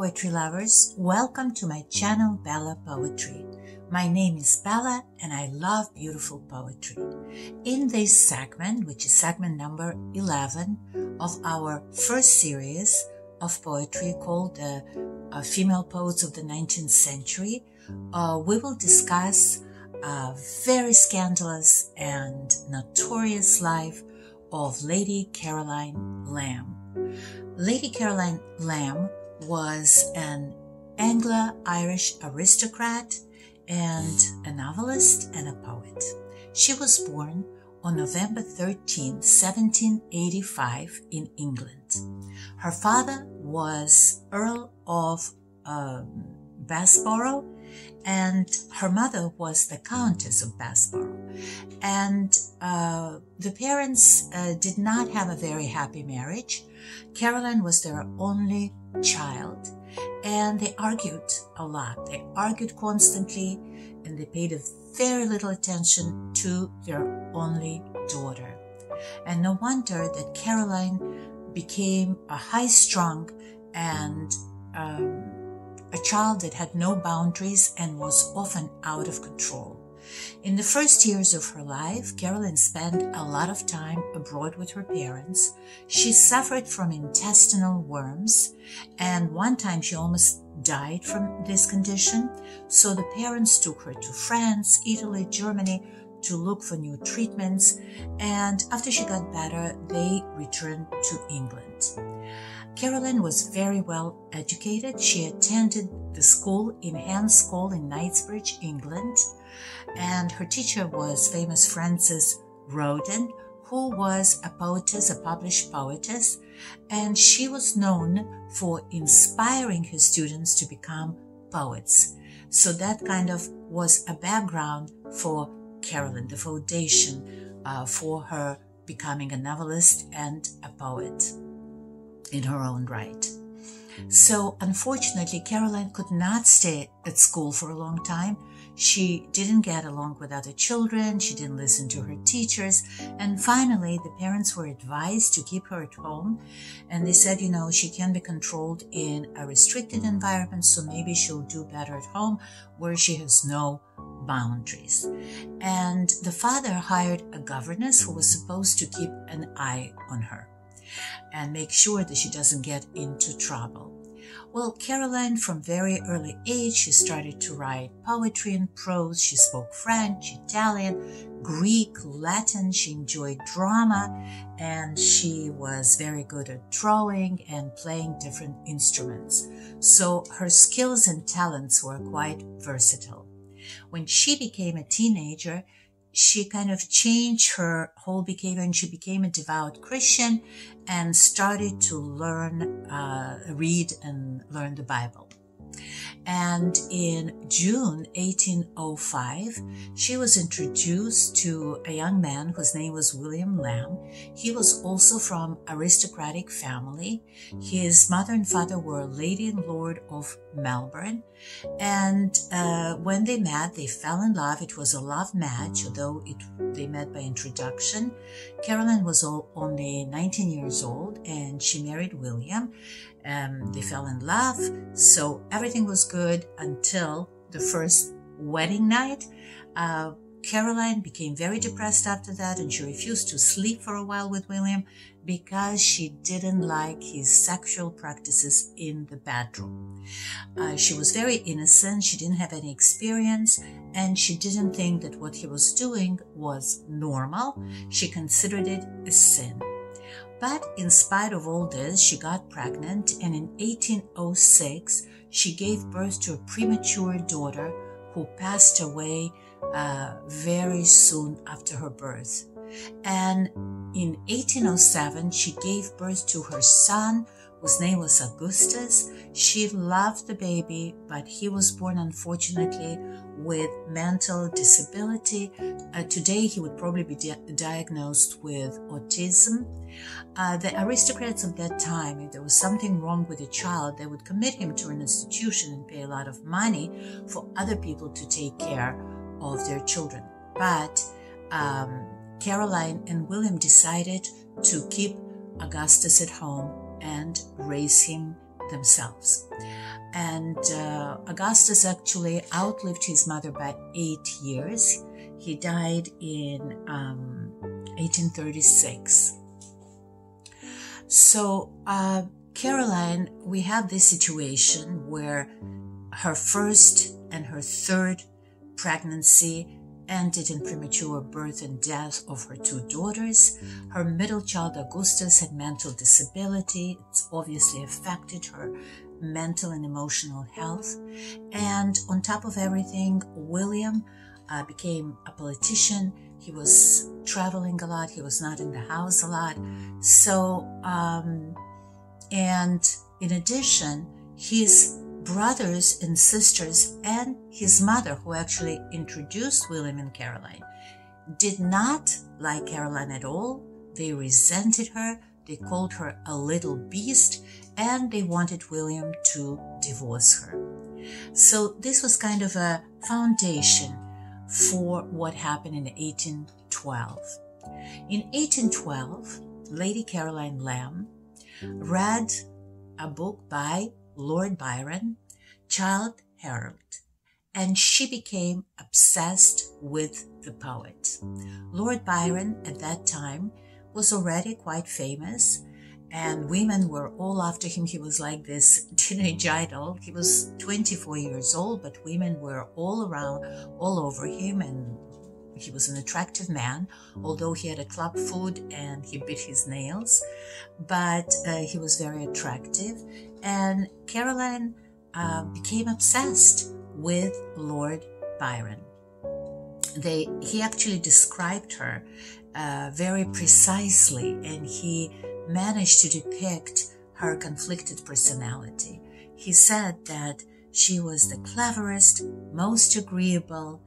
poetry lovers, welcome to my channel Bella Poetry. My name is Bella and I love beautiful poetry. In this segment, which is segment number 11 of our first series of poetry called the uh, Female Poets of the 19th Century, uh, we will discuss a very scandalous and notorious life of Lady Caroline Lamb. Lady Caroline Lamb was an Anglo-Irish aristocrat and a novelist and a poet. She was born on November 13, 1785 in England. Her father was Earl of um, Bessborough and her mother was the Countess of Bessborough. And uh, the parents uh, did not have a very happy marriage. Caroline was their only child, and they argued a lot. They argued constantly, and they paid very little attention to their only daughter. And no wonder that Caroline became a high strung and um, a child that had no boundaries and was often out of control. In the first years of her life, Carolyn spent a lot of time abroad with her parents. She suffered from intestinal worms, and one time she almost died from this condition. So the parents took her to France, Italy, Germany to look for new treatments, and after she got better, they returned to England. Caroline was very well educated. She attended the school in Hans School in Knightsbridge, England, and her teacher was famous Frances Rowden, who was a poetess, a published poetess, and she was known for inspiring her students to become poets. So that kind of was a background for Carolyn, the foundation uh, for her becoming a novelist and a poet in her own right. So unfortunately, Caroline could not stay at school for a long time. She didn't get along with other children. She didn't listen to her teachers. And finally, the parents were advised to keep her at home. And they said, you know, she can be controlled in a restricted environment. So maybe she'll do better at home where she has no boundaries. And the father hired a governess who was supposed to keep an eye on her and make sure that she doesn't get into trouble. Well, Caroline, from very early age, she started to write poetry and prose. She spoke French, Italian, Greek, Latin. She enjoyed drama and she was very good at drawing and playing different instruments. So her skills and talents were quite versatile. When she became a teenager, she kind of changed her whole behavior and she became a devout Christian and started to learn, uh, read and learn the Bible. And in June 1805, she was introduced to a young man whose name was William Lamb. He was also from aristocratic family. His mother and father were Lady and Lord of Melbourne. And uh, when they met, they fell in love. It was a love match, although it, they met by introduction. Caroline was only 19 years old and she married William. Um, they fell in love. So everything was good until the first wedding night. Uh, Caroline became very depressed after that and she refused to sleep for a while with William because she didn't like his sexual practices in the bedroom. Uh, she was very innocent, she didn't have any experience, and she didn't think that what he was doing was normal. She considered it a sin. But in spite of all this, she got pregnant and in 1806, she gave birth to a premature daughter who passed away uh, very soon after her birth. And in 1807, she gave birth to her son, whose name was Augustus. She loved the baby, but he was born unfortunately with mental disability. Uh, today, he would probably be di diagnosed with autism. Uh, the aristocrats of that time, if there was something wrong with a child, they would commit him to an institution and pay a lot of money for other people to take care of their children. But um, Caroline and William decided to keep Augustus at home and raise him themselves. And uh, Augustus actually outlived his mother by eight years. He died in um, 1836. So, uh, Caroline, we have this situation where her first and her third pregnancy ended in premature birth and death of her two daughters. Her middle child, Augustus, had mental disability. It's obviously affected her mental and emotional health. And on top of everything, William uh, became a politician. He was traveling a lot. He was not in the house a lot. So, um, and in addition, his brothers and sisters and his mother, who actually introduced William and Caroline, did not like Caroline at all. They resented her. They called her a little beast and they wanted William to divorce her. So this was kind of a foundation for what happened in 1812. In 1812, Lady Caroline Lamb read a book by Lord Byron, Childe Harold, and she became obsessed with the poet. Lord Byron at that time was already quite famous and women were all after him. He was like this teenage idol. He was 24 years old, but women were all around, all over him and he was an attractive man, although he had a club foot and he bit his nails, but uh, he was very attractive. And Caroline uh, became obsessed with Lord Byron. They, he actually described her uh, very precisely, and he managed to depict her conflicted personality. He said that she was the cleverest, most agreeable,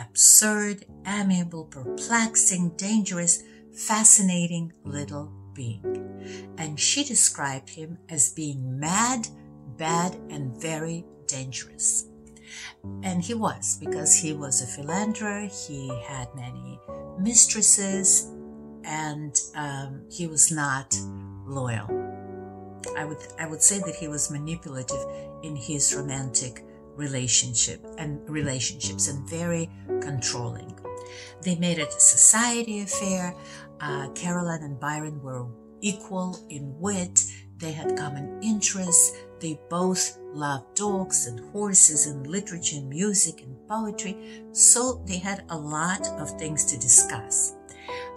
absurd, amiable, perplexing, dangerous, fascinating little being. And she described him as being mad, bad, and very dangerous. And he was, because he was a philanderer, he had many mistresses, and um, he was not loyal. I would I would say that he was manipulative in his romantic relationship and relationships and very controlling. They made it a society affair. Uh, Caroline and Byron were equal in wit. They had common interests. They both loved dogs and horses and literature and music and poetry. So they had a lot of things to discuss.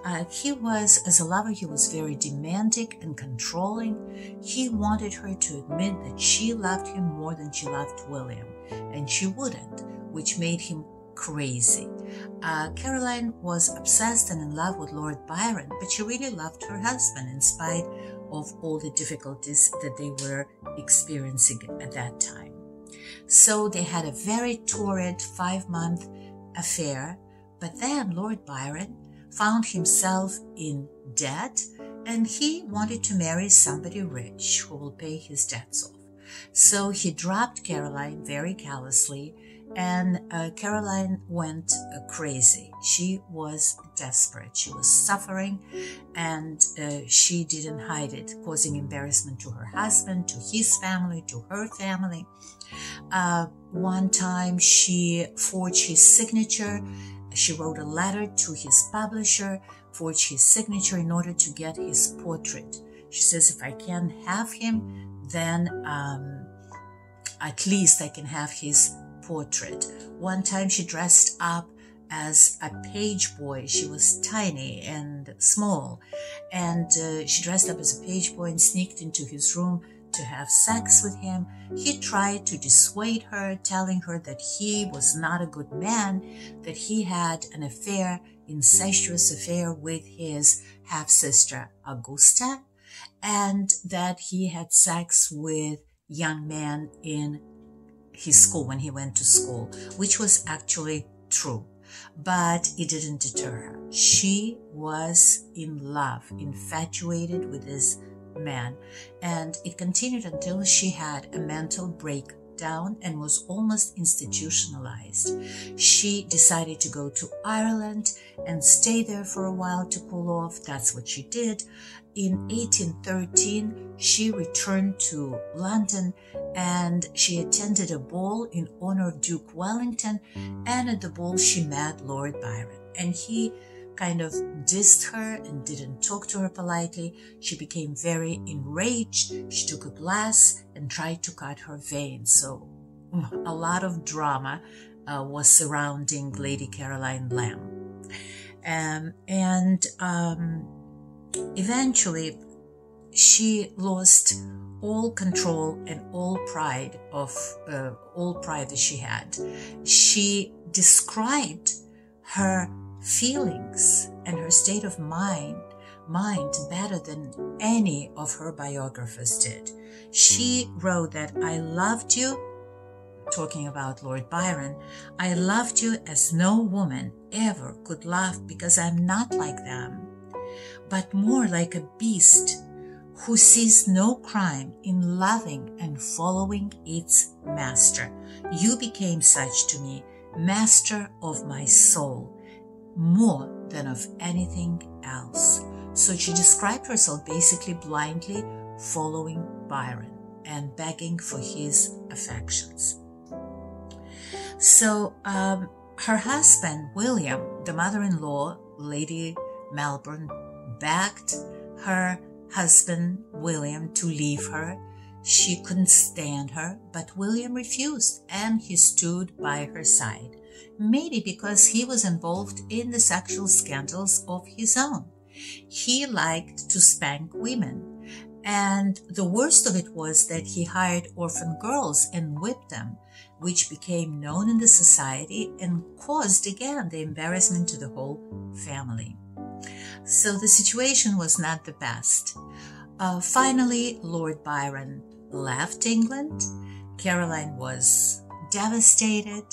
Uh, he was, as a lover, he was very demanding and controlling. He wanted her to admit that she loved him more than she loved William, and she wouldn't, which made him crazy. Uh, Caroline was obsessed and in love with Lord Byron, but she really loved her husband in spite of all the difficulties that they were experiencing at that time. So they had a very torrid five month affair, but then Lord Byron found himself in debt and he wanted to marry somebody rich who will pay his debts off. So he dropped Caroline very callously and uh, Caroline went uh, crazy. She was desperate. She was suffering and uh, she didn't hide it, causing embarrassment to her husband, to his family, to her family. Uh, one time she forged his signature she wrote a letter to his publisher, forged his signature in order to get his portrait. She says, if I can't have him, then um, at least I can have his portrait. One time she dressed up as a page boy. She was tiny and small, and uh, she dressed up as a page boy and sneaked into his room to have sex with him. He tried to dissuade her, telling her that he was not a good man, that he had an affair, incestuous affair with his half sister Augusta, and that he had sex with young men in his hmm. school when he went to school, which was actually true. But it didn't deter her. She was in love, infatuated with this man, and it continued until she had a mental breakdown and was almost institutionalized. She decided to go to Ireland and stay there for a while to cool off. That's what she did. In 1813, she returned to London and she attended a ball in honor of Duke Wellington. And at the ball, she met Lord Byron. And he kind of dissed her and didn't talk to her politely. She became very enraged. She took a glass and tried to cut her veins. So a lot of drama uh, was surrounding Lady Caroline Lamb. Um, and um, eventually, she lost all control and all pride of uh, all pride that she had. She described her feelings and her state of mind mind better than any of her biographers did. She wrote that I loved you, talking about Lord Byron, I loved you as no woman ever could love because I'm not like them, but more like a beast who sees no crime in loving and following its master. You became such to me, master of my soul more than of anything else. So she described herself basically blindly following Byron and begging for his affections. So um, her husband, William, the mother in law, Lady Melbourne, begged her husband, William, to leave her. She couldn't stand her, but William refused and he stood by her side maybe because he was involved in the sexual scandals of his own. He liked to spank women. And the worst of it was that he hired orphan girls and whipped them, which became known in the society and caused again the embarrassment to the whole family. So the situation was not the best. Uh, finally, Lord Byron left England. Caroline was devastated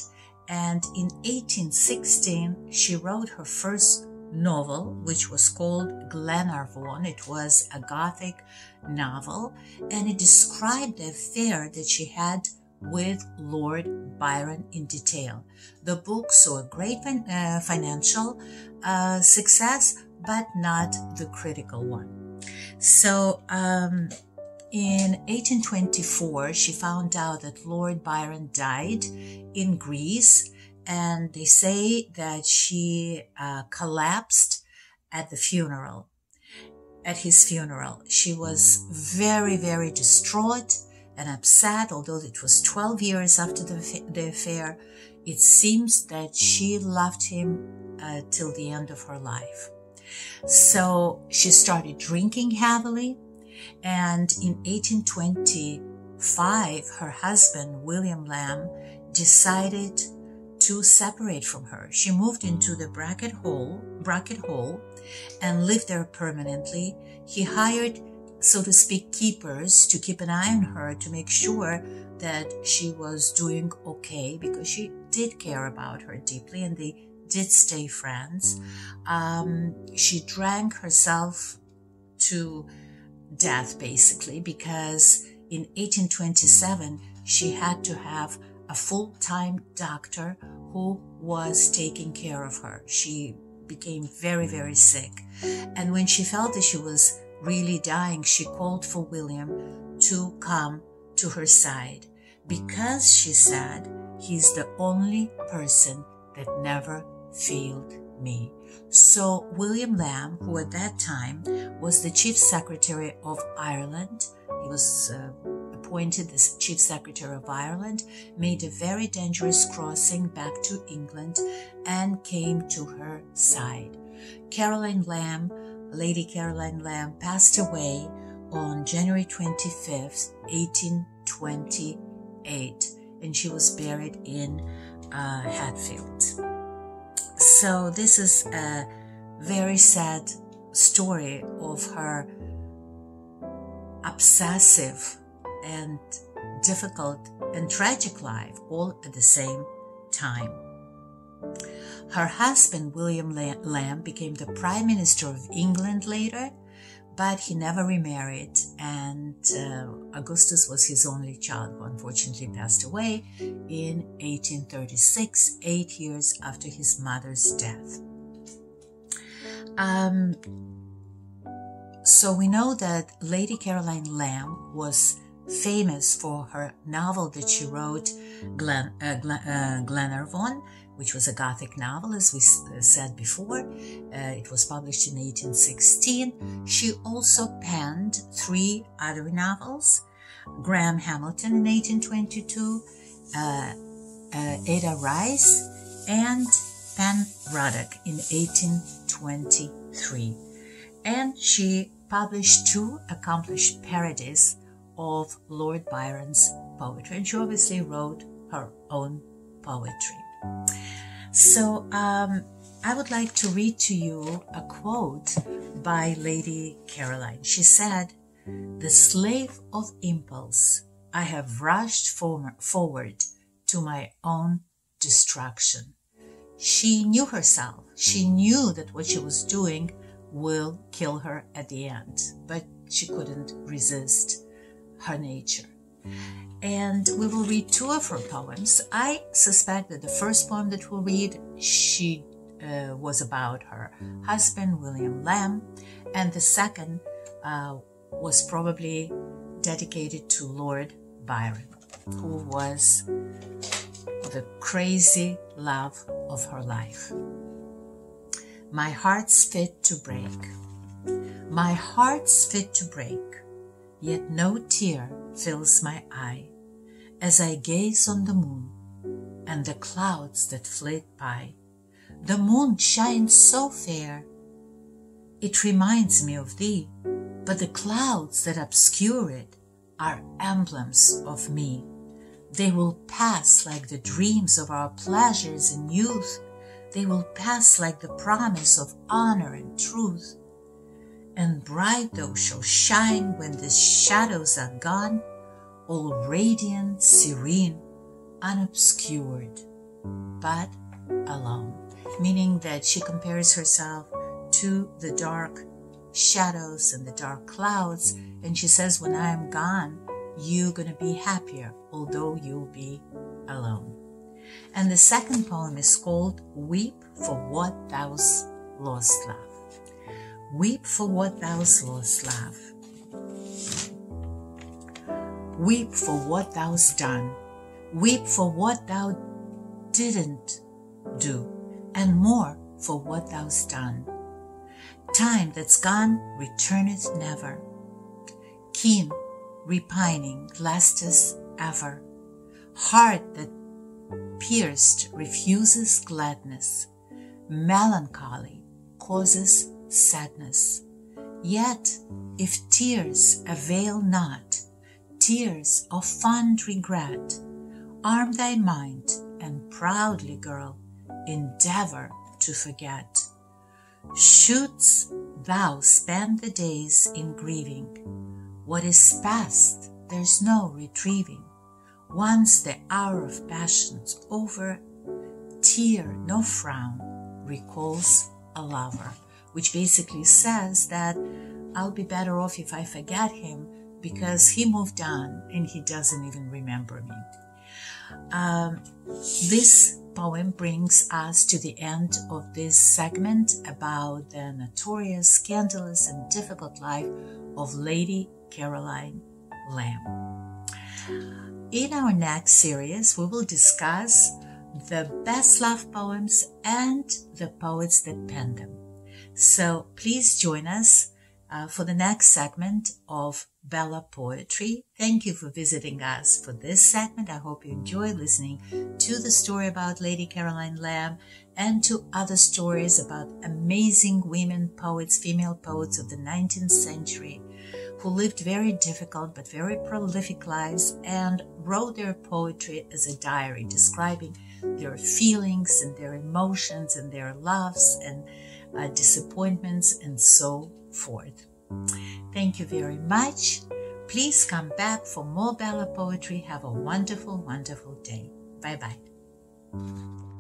and in 1816 she wrote her first novel, which was called Glenarvon. It was a Gothic novel, and it described the affair that she had with Lord Byron in detail. The book saw a great uh, financial uh, success, but not the critical one. So, um, in 1824, she found out that Lord Byron died in Greece, and they say that she uh, collapsed at the funeral. At his funeral, she was very, very distraught and upset. Although it was 12 years after the, the affair, it seems that she loved him uh, till the end of her life. So she started drinking heavily and in 1825, her husband, William Lamb, decided to separate from her. She moved into the Brocket hole, Brocket Hall and lived there permanently. He hired, so to speak, keepers to keep an eye on her to make sure that she was doing okay because she did care about her deeply and they did stay friends. Um, she drank herself to death basically because in 1827 she had to have a full-time doctor who was taking care of her. She became very, very sick. And when she felt that she was really dying, she called for William to come to her side because she said he's the only person that never failed me. So William Lamb, who at that time was the Chief Secretary of Ireland, he was uh, appointed the Chief Secretary of Ireland, made a very dangerous crossing back to England and came to her side. Caroline Lamb, Lady Caroline Lamb, passed away on January 25th, 1828, and she was buried in uh, Hatfield. So this is a very sad story of her obsessive and difficult and tragic life all at the same time. Her husband, William Lamb, became the Prime Minister of England later, but he never remarried and uh, Augustus was his only child who unfortunately passed away in 1836, eight years after his mother's death. Um, so we know that Lady Caroline Lamb was famous for her novel that she wrote, Glen, uh, Glen, uh, Glenarvon, which was a Gothic novel, as we uh, said before. Uh, it was published in 1816. She also penned three other novels Graham Hamilton in 1822, uh, uh, Ada Reis, and Penruddock in 1823. And she published two accomplished parodies of Lord Byron's poetry. And she obviously wrote her own poetry. So um, I would like to read to you a quote by Lady Caroline. She said, The slave of impulse, I have rushed forward to my own destruction. She knew herself. She knew that what she was doing will kill her at the end, but she couldn't resist her nature. And we will read two of her poems. I suspect that the first poem that we'll read, she uh, was about her husband, William Lamb, and the second uh, was probably dedicated to Lord Byron, who was the crazy love of her life. My heart's fit to break. My heart's fit to break, yet no tear fills my eye as I gaze on the moon and the clouds that flit by. The moon shines so fair, it reminds me of thee, but the clouds that obscure it are emblems of me. They will pass like the dreams of our pleasures in youth. They will pass like the promise of honor and truth. And bright thou shalt shine when the shadows are gone, all radiant, serene, unobscured, but alone. Meaning that she compares herself to the dark shadows and the dark clouds, and she says, When I am gone, you're going to be happier, although you'll be alone. And the second poem is called Weep for What Thou's Lost Love. Weep for what thou's lost love. Weep for what thou's done. Weep for what thou didn't do, and more for what thou's done. Time that's gone returneth never. Keen repining lasteth ever. Heart that pierced refuses gladness. Melancholy causes sadness. Yet, if tears avail not, tears of fond regret, arm thy mind and proudly, girl, endeavor to forget. Shouldst thou spend the days in grieving, what is past, there's no retrieving. Once the hour of passion's over, tear, no frown, recalls a lover, which basically says that I'll be better off if I forget him because he moved on and he doesn't even remember me. Um, this poem brings us to the end of this segment about the notorious, scandalous, and difficult life of Lady Caroline Lamb. In our next series, we will discuss the best love poems and the poets that penned them. So please join us uh, for the next segment of Bella Poetry. Thank you for visiting us for this segment. I hope you enjoy listening to the story about Lady Caroline Lamb and to other stories about amazing women poets, female poets of the 19th century who lived very difficult but very prolific lives and wrote their poetry as a diary describing their feelings and their emotions and their loves and uh, disappointments and so forth. Thank you very much. Please come back for more Bella poetry. Have a wonderful, wonderful day. Bye bye.